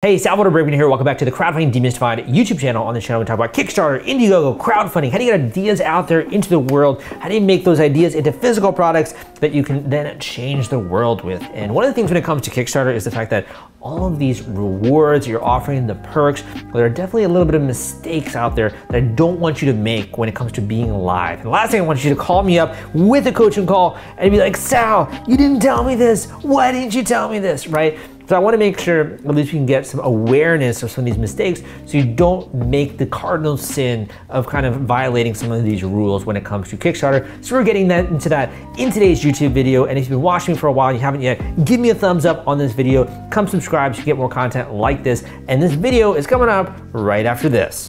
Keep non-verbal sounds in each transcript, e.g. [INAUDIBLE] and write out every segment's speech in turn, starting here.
Hey, Salvador Briggman here. Welcome back to the Crowdfunding Demystified YouTube channel. On this channel, we talk about Kickstarter, Indiegogo, crowdfunding, how do you get ideas out there into the world? How do you make those ideas into physical products that you can then change the world with? And one of the things when it comes to Kickstarter is the fact that all of these rewards you're offering, the perks, there are definitely a little bit of mistakes out there that I don't want you to make when it comes to being live. And the last thing I want you to call me up with a coaching call and be like, Sal, you didn't tell me this. Why didn't you tell me this, right? So I want to make sure at least we can get some awareness of some of these mistakes so you don't make the cardinal sin of kind of violating some of these rules when it comes to Kickstarter. So we're getting that into that in today's YouTube video. And if you've been watching me for a while and you haven't yet, give me a thumbs up on this video. Come subscribe so you get more content like this. And this video is coming up right after this.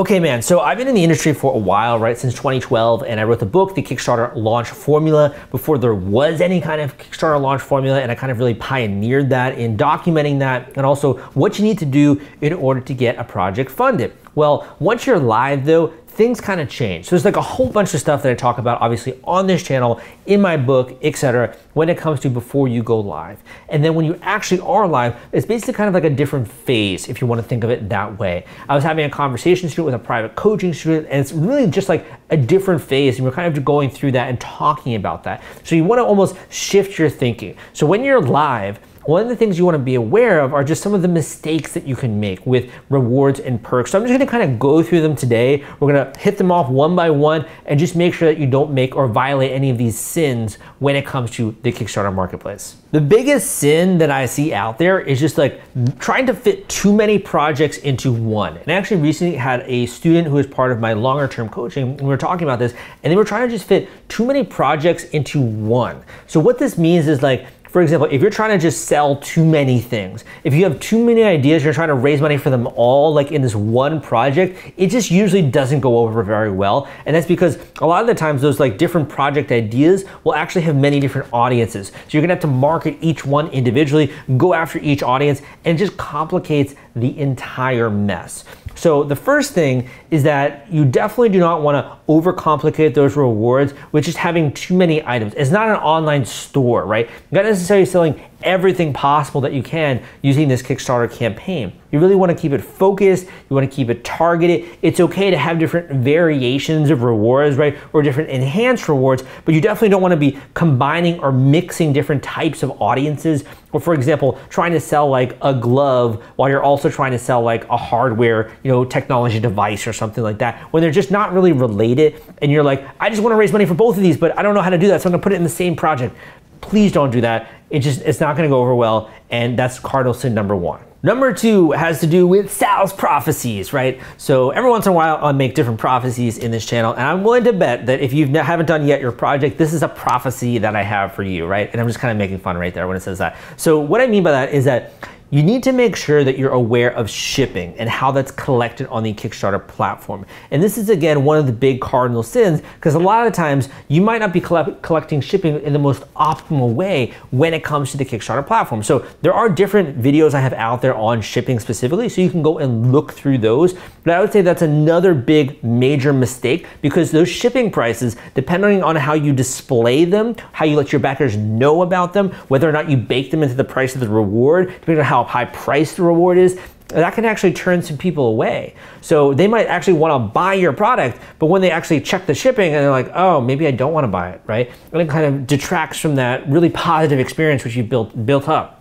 Okay, man, so I've been in the industry for a while, right, since 2012, and I wrote the book, The Kickstarter Launch Formula, before there was any kind of Kickstarter launch formula, and I kind of really pioneered that in documenting that, and also what you need to do in order to get a project funded. Well, once you're live though, things kind of change. So there's like a whole bunch of stuff that I talk about obviously on this channel, in my book, etc. when it comes to before you go live. And then when you actually are live, it's basically kind of like a different phase if you want to think of it that way. I was having a conversation student with a private coaching student and it's really just like a different phase and we're kind of going through that and talking about that. So you want to almost shift your thinking. So when you're live, one of the things you want to be aware of are just some of the mistakes that you can make with rewards and perks. So I'm just going to kind of go through them today. We're going to hit them off one by one and just make sure that you don't make or violate any of these sins when it comes to the Kickstarter marketplace. The biggest sin that I see out there is just like trying to fit too many projects into one. And I actually recently had a student who is part of my longer term coaching, and we were talking about this, and they were trying to just fit too many projects into one. So what this means is like for example, if you're trying to just sell too many things, if you have too many ideas, you're trying to raise money for them all, like in this one project, it just usually doesn't go over very well. And that's because a lot of the times those like different project ideas will actually have many different audiences. So you're gonna have to market each one individually, go after each audience, and it just complicates the entire mess. So the first thing is that you definitely do not want to overcomplicate those rewards with just having too many items. It's not an online store, right? You're not necessarily selling everything possible that you can using this Kickstarter campaign. You really want to keep it focused, you want to keep it targeted. It's okay to have different variations of rewards, right? Or different enhanced rewards, but you definitely don't want to be combining or mixing different types of audiences. Or for example, trying to sell like a glove while you're also trying to sell like a hardware, you know, technology device or something like that, when they're just not really related. And you're like, I just want to raise money for both of these, but I don't know how to do that, so I'm gonna put it in the same project. Please don't do that. It just, it's not gonna go over well, and that's cardinal sin number one. Number two has to do with Sal's prophecies, right? So every once in a while, I'll make different prophecies in this channel, and I'm willing to bet that if you haven't done yet your project, this is a prophecy that I have for you, right? And I'm just kind of making fun right there when it says that. So what I mean by that is that you need to make sure that you're aware of shipping and how that's collected on the Kickstarter platform. And this is again one of the big cardinal sins because a lot of times you might not be collect collecting shipping in the most optimal way when it comes to the Kickstarter platform. So there are different videos I have out there on shipping specifically, so you can go and look through those. But I would say that's another big major mistake because those shipping prices, depending on how you display them, how you let your backers know about them, whether or not you bake them into the price of the reward, depending on how how high priced the reward is, that can actually turn some people away. So they might actually want to buy your product, but when they actually check the shipping and they're like, oh, maybe I don't want to buy it, right? And it kind of detracts from that really positive experience which you built built up.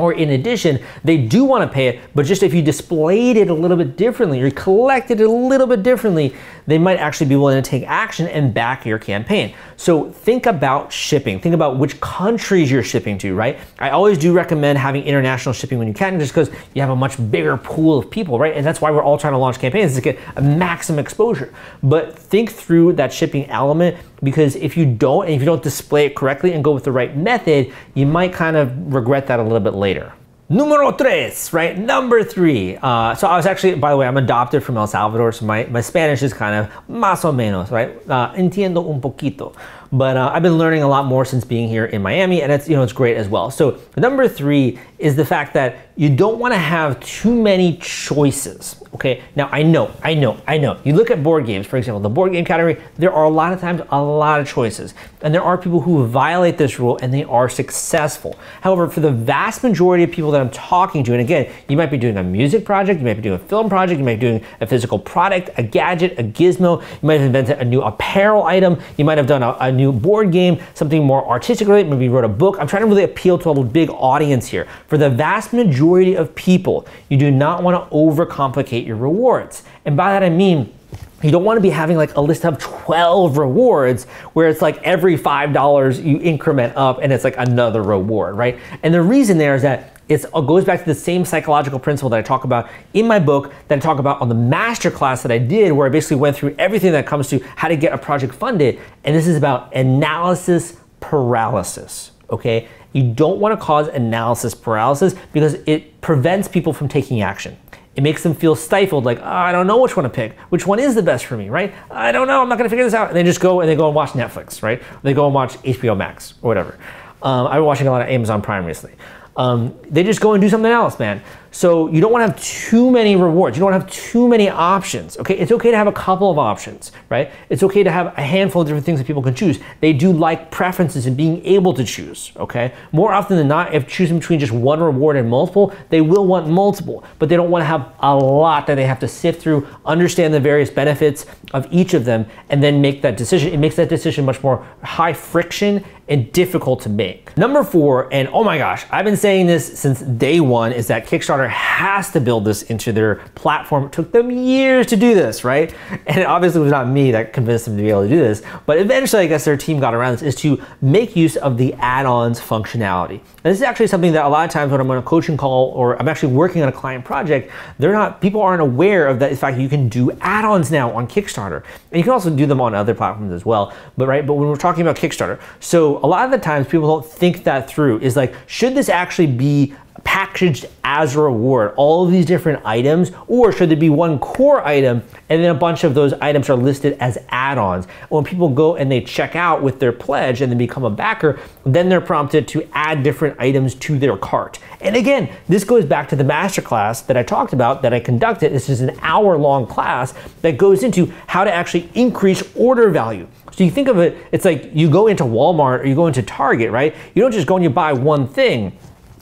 Or in addition, they do want to pay it, but just if you displayed it a little bit differently or collected it a little bit differently, they might actually be willing to take action and back your campaign. So think about shipping. Think about which countries you're shipping to, right? I always do recommend having international shipping when you can, just because you have a much bigger pool of people, right? And that's why we're all trying to launch campaigns to get a maximum exposure. But think through that shipping element because if you don't, and if you don't display it correctly and go with the right method, you might kind of regret that a little bit later. Numero tres, right? Number three. Uh, so I was actually, by the way, I'm adopted from El Salvador, so my, my Spanish is kind of más o menos, right? Uh, entiendo un poquito. But uh, I've been learning a lot more since being here in Miami, and it's you know it's great as well. So number three is the fact that you don't want to have too many choices. Okay, now I know, I know, I know. You look at board games, for example, the board game category, there are a lot of times a lot of choices. And there are people who violate this rule and they are successful. However, for the vast majority of people that I'm talking to, and again, you might be doing a music project, you might be doing a film project, you might be doing a physical product, a gadget, a gizmo, you might have invented a new apparel item, you might have done a, a new board game, something more artistic related, maybe wrote a book. I'm trying to really appeal to a big audience here. For the vast majority of people, you do not want to overcomplicate your rewards. And by that I mean, you don't want to be having like a list of 12 rewards where it's like every $5 you increment up and it's like another reward, right? And the reason there is that it goes back to the same psychological principle that I talk about in my book, that I talk about on the master class that I did, where I basically went through everything that comes to how to get a project funded. And this is about analysis paralysis, okay? You don't want to cause analysis paralysis because it prevents people from taking action. It makes them feel stifled, like, oh, I don't know which one to pick. Which one is the best for me, right? I don't know, I'm not gonna figure this out. And they just go and they go and watch Netflix, right? They go and watch HBO Max or whatever. Um, I've been watching a lot of Amazon Prime recently. Um, they just go and do something else, man. So you don't want to have too many rewards. You don't want to have too many options. Okay, it's okay to have a couple of options, right? It's okay to have a handful of different things that people can choose. They do like preferences and being able to choose. Okay, more often than not, if choosing between just one reward and multiple, they will want multiple, but they don't want to have a lot that they have to sift through, understand the various benefits of each of them, and then make that decision. It makes that decision much more high friction and difficult to make. Number four, and oh my gosh, I've been saying this since day one, is that Kickstarter has to build this into their platform. It took them years to do this, right? And it obviously was not me that convinced them to be able to do this, but eventually I guess their team got around this, is to make use of the add-ons functionality. And this is actually something that a lot of times when I'm on a coaching call or I'm actually working on a client project, they're not, people aren't aware of that, in fact, you can do add-ons now on Kickstarter. And you can also do them on other platforms as well, but right, but when we're talking about Kickstarter, so a lot of the times people don't think that through, is like, should this actually be packaged as a reward, all of these different items, or should there be one core item and then a bunch of those items are listed as add-ons? When people go and they check out with their pledge and then become a backer, then they're prompted to add different items to their cart. And again, this goes back to the masterclass that I talked about that I conducted. This is an hour-long class that goes into how to actually increase order value. So you think of it, it's like you go into Walmart or you go into Target, right? You don't just go and you buy one thing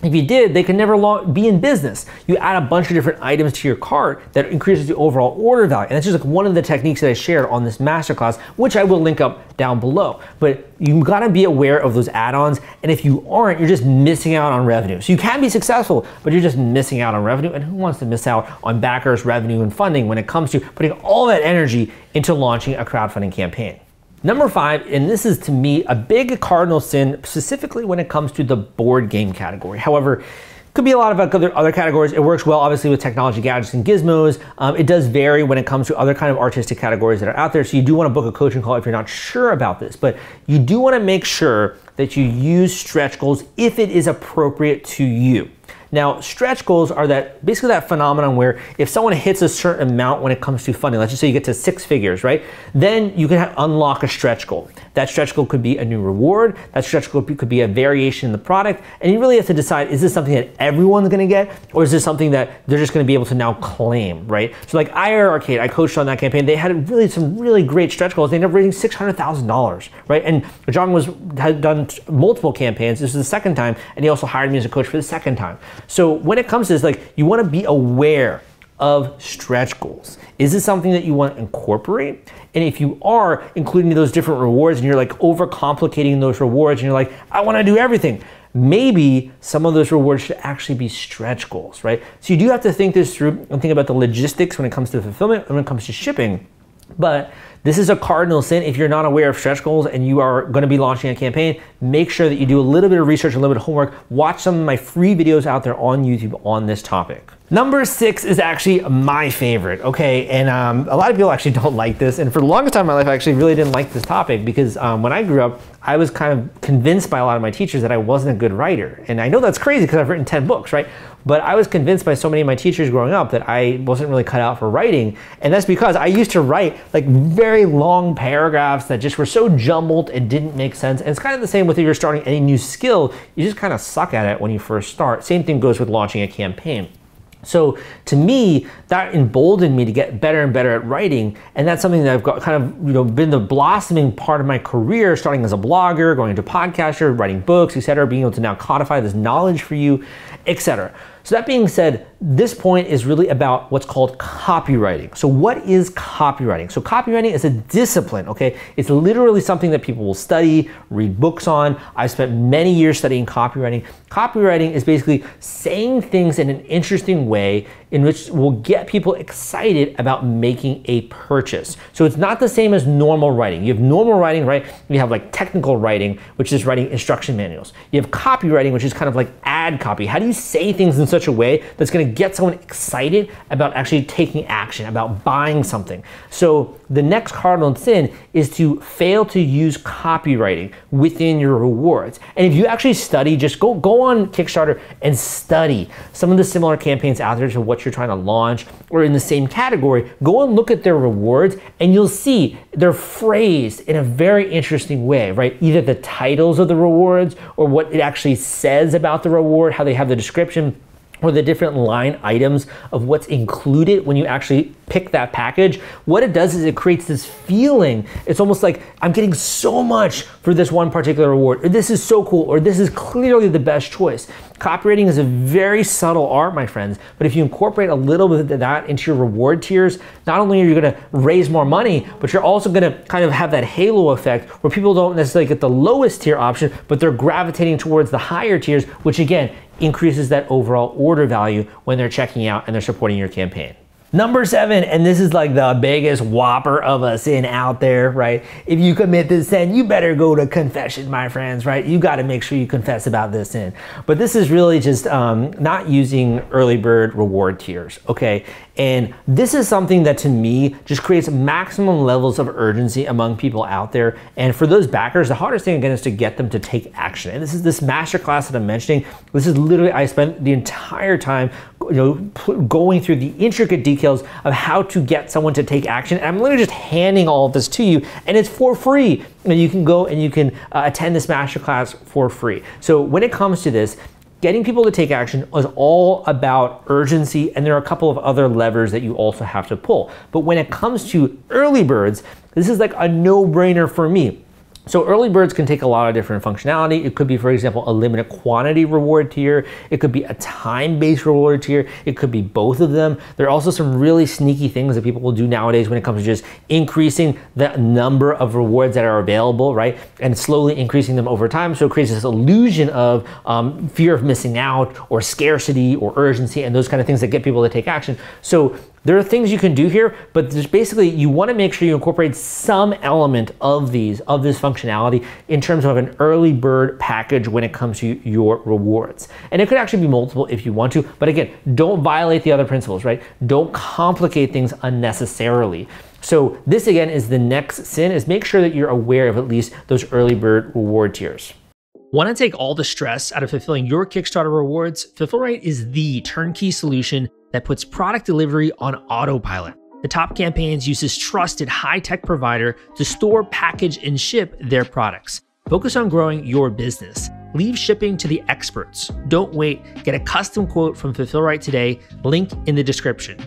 if you did, they can never be in business. You add a bunch of different items to your cart that increases the overall order value. And that's just like one of the techniques that I shared on this masterclass, which I will link up down below. But you gotta be aware of those add-ons. And if you aren't, you're just missing out on revenue. So you can be successful, but you're just missing out on revenue. And who wants to miss out on backers, revenue, and funding when it comes to putting all that energy into launching a crowdfunding campaign? Number five, and this is to me a big cardinal sin, specifically when it comes to the board game category. However, could be a lot of other, other categories. It works well, obviously, with technology, gadgets, and gizmos. Um, it does vary when it comes to other kind of artistic categories that are out there. So you do want to book a coaching call if you're not sure about this. But you do want to make sure that you use stretch goals if it is appropriate to you. Now, stretch goals are that basically that phenomenon where if someone hits a certain amount when it comes to funding, let's just say you get to six figures, right? Then you can unlock a stretch goal. That stretch goal could be a new reward. That stretch goal could be a variation in the product. And you really have to decide, is this something that everyone's gonna get? Or is this something that they're just gonna be able to now claim, right? So like IR Arcade, I coached on that campaign. They had really some really great stretch goals. They ended up raising $600,000, right? And John was had done multiple campaigns. This is the second time. And he also hired me as a coach for the second time. So when it comes to this, like you want to be aware of stretch goals. Is this something that you want to incorporate? And if you are including those different rewards and you're like overcomplicating those rewards and you're like, I want to do everything, maybe some of those rewards should actually be stretch goals, right? So you do have to think this through and think about the logistics when it comes to fulfillment and when it comes to shipping. But this is a cardinal sin. If you're not aware of stretch goals and you are going to be launching a campaign, make sure that you do a little bit of research, a little bit of homework. Watch some of my free videos out there on YouTube on this topic. Number six is actually my favorite, okay? And um, a lot of people actually [LAUGHS] don't like this. And for the longest time in my life, I actually really didn't like this topic because um, when I grew up, I was kind of convinced by a lot of my teachers that I wasn't a good writer. And I know that's crazy because I've written 10 books, right? But I was convinced by so many of my teachers growing up that I wasn't really cut out for writing. And that's because I used to write like very long paragraphs that just were so jumbled and didn't make sense. And it's kind of the same with if you're starting any new skill, you just kind of suck at it when you first start. Same thing goes with launching a campaign. So to me, that emboldened me to get better and better at writing, and that's something that I've got kind of you know been the blossoming part of my career, starting as a blogger, going into podcaster, writing books, etc., being able to now codify this knowledge for you, etc. So that being said, this point is really about what's called copywriting. So what is copywriting? So copywriting is a discipline, okay? It's literally something that people will study, read books on. I've spent many years studying copywriting. Copywriting is basically saying things in an interesting way in which will get people excited about making a purchase. So it's not the same as normal writing. You have normal writing, right? You have like technical writing, which is writing instruction manuals. You have copywriting, which is kind of like ad copy. How do you say things in such a way that's going to get someone excited about actually taking action, about buying something? So the next cardinal sin is to fail to use copywriting within your rewards. And if you actually study, just go go on Kickstarter and study some of the similar campaigns out there to what you're trying to launch or in the same category. Go and look at their rewards and you'll see they're phrased in a very interesting way, right? Either the titles of the rewards or what it actually says about the reward, how they have the description or the different line items of what's included when you actually pick that package, what it does is it creates this feeling. It's almost like I'm getting so much for this one particular reward, or this is so cool, or this is clearly the best choice. Copywriting is a very subtle art, my friends, but if you incorporate a little bit of that into your reward tiers, not only are you gonna raise more money, but you're also gonna kind of have that halo effect where people don't necessarily get the lowest tier option, but they're gravitating towards the higher tiers, which again, increases that overall order value when they're checking out and they're supporting your campaign. Number seven, and this is like the biggest whopper of a sin out there, right? If you commit this sin, you better go to confession, my friends, right? You got to make sure you confess about this sin. But this is really just um, not using early bird reward tiers, okay? And this is something that to me just creates maximum levels of urgency among people out there. And for those backers, the hardest thing again is to get them to take action. And this is this masterclass that I'm mentioning. This is literally, I spent the entire time you know, going through the intricate details of how to get someone to take action. And I'm literally just handing all of this to you, and it's for free. And you can go and you can uh, attend this masterclass for free. So when it comes to this, getting people to take action is all about urgency, and there are a couple of other levers that you also have to pull. But when it comes to early birds, this is like a no-brainer for me. So early birds can take a lot of different functionality. It could be, for example, a limited quantity reward tier. It could be a time-based reward tier. It could be both of them. There are also some really sneaky things that people will do nowadays when it comes to just increasing the number of rewards that are available, right? And slowly increasing them over time. So it creates this illusion of um, fear of missing out or scarcity or urgency and those kind of things that get people to take action. So there are things you can do here, but there's basically you want to make sure you incorporate some element of these, of this functionality in terms of an early bird package when it comes to your rewards. And it could actually be multiple if you want to, but again, don't violate the other principles, right? Don't complicate things unnecessarily. So this again is the next sin is make sure that you're aware of at least those early bird reward tiers. Want to take all the stress out of fulfilling your Kickstarter rewards? FulfillRite is the turnkey solution that puts product delivery on autopilot. The top campaigns use this trusted high-tech provider to store, package, and ship their products. Focus on growing your business. Leave shipping to the experts. Don't wait. Get a custom quote from FulfillRite today. Link in the description.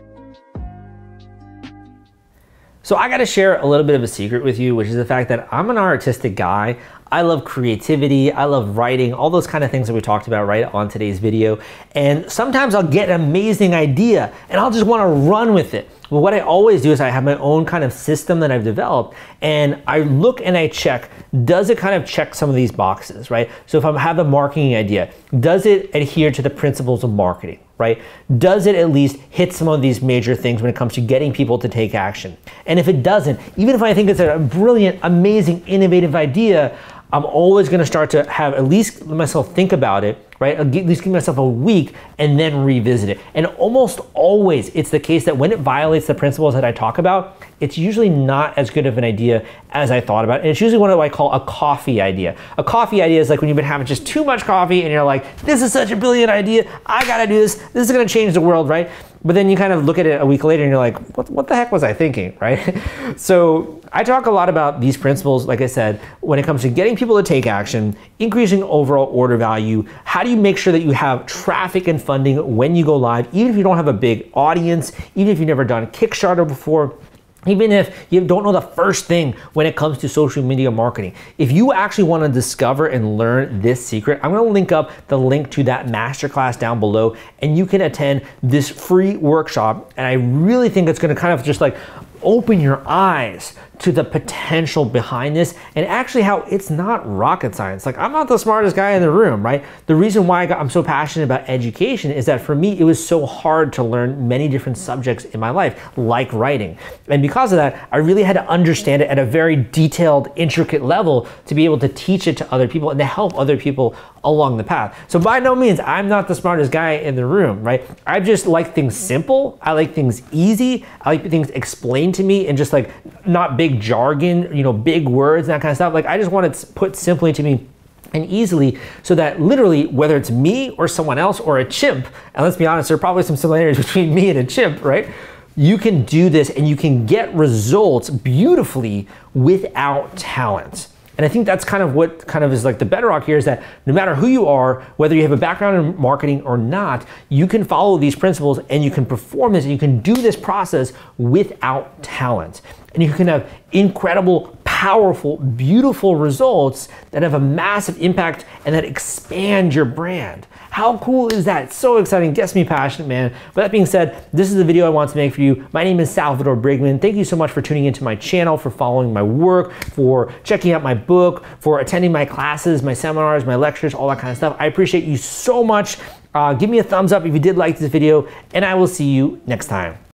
So I got to share a little bit of a secret with you, which is the fact that I'm an artistic guy. I love creativity, I love writing, all those kind of things that we talked about right on today's video. And sometimes I'll get an amazing idea and I'll just want to run with it. But what I always do is I have my own kind of system that I've developed and I look and I check, does it kind of check some of these boxes, right? So if I have a marketing idea, does it adhere to the principles of marketing? right? Does it at least hit some of these major things when it comes to getting people to take action? And if it doesn't, even if I think it's a brilliant, amazing, innovative idea, I'm always going to start to have at least myself think about it right? At least give myself a week and then revisit it. And almost always it's the case that when it violates the principles that I talk about, it's usually not as good of an idea as I thought about. And it's usually what I call a coffee idea. A coffee idea is like when you've been having just too much coffee and you're like, this is such a brilliant idea. I gotta do this. This is gonna change the world, right? But then you kind of look at it a week later and you're like, what, what the heck was I thinking, [LAUGHS] right? so I talk a lot about these principles, like I said, when it comes to getting people to take action, increasing overall order value. How do you make sure that you have traffic and funding when you go live, even if you don't have a big audience, even if you've never done Kickstarter before? Even if you don't know the first thing when it comes to social media marketing, if you actually want to discover and learn this secret, I'm going to link up the link to that masterclass down below and you can attend this free workshop. And I really think it's going to kind of just like open your eyes to the potential behind this and actually how it's not rocket science. Like I'm not the smartest guy in the room, right? The reason why I am so passionate about education is that for me, it was so hard to learn many different subjects in my life, like writing. And because of that, I really had to understand it at a very detailed, intricate level to be able to teach it to other people and to help other people along the path. So by no means, I'm not the smartest guy in the room, right? I just like things simple. I like things easy. I like things explained to me and just like not big jargon, you know, big words, that kind of stuff. Like I just want it put simply to me and easily so that literally whether it's me or someone else or a chimp, and let's be honest, there are probably some similarities [LAUGHS] between me and a chimp, right? You can do this and you can get results beautifully without talent. And I think that's kind of what kind of is like the bedrock here is that no matter who you are, whether you have a background in marketing or not, you can follow these principles and you can perform this and you can do this process without talent. And you can have incredible, powerful, beautiful results that have a massive impact and that expand your brand. How cool is that? It's so exciting, gets me passionate, man. But that being said, this is the video I want to make for you. My name is Salvador Briggman. Thank you so much for tuning into my channel, for following my work, for checking out my book, for attending my classes, my seminars, my lectures, all that kind of stuff. I appreciate you so much. Uh, give me a thumbs up if you did like this video, and I will see you next time.